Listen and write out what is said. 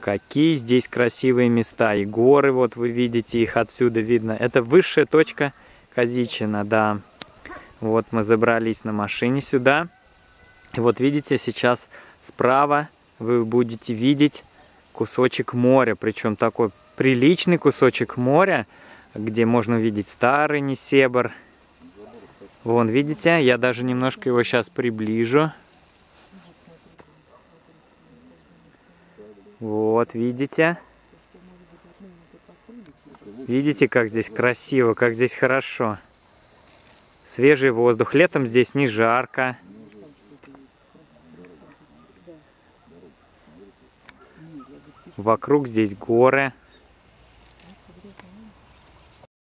Какие здесь красивые места. И горы, вот вы видите, их отсюда видно. Это высшая точка Казичина, да. Вот мы забрались на машине сюда. И вот видите, сейчас справа вы будете видеть кусочек моря. Причем такой приличный кусочек моря, где можно увидеть старый Несебр. Вон, видите, я даже немножко его сейчас приближу. Вот, видите? Видите, как здесь красиво, как здесь хорошо. Свежий воздух. Летом здесь не жарко. Вокруг здесь горы.